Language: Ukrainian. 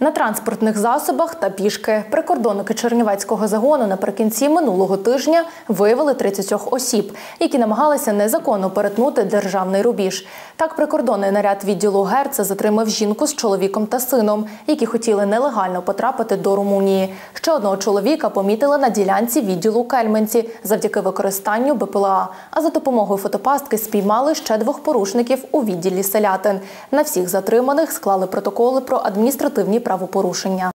На транспортних засобах та пішки прикордонники Чернівецького загону наприкінці минулого тижня виявили 30 осіб, які намагалися незаконно перетнути державний рубіж. Так, прикордонний наряд відділу Герце затримав жінку з чоловіком та сином, які хотіли нелегально потрапити до Румунії. Ще одного чоловіка помітили на ділянці відділу Кельменці завдяки використанню БПЛА. А за допомогою фотопастки спіймали ще двох порушників у відділі селятин. На всіх затриманих склали протоколи про адміністративні правопорушення.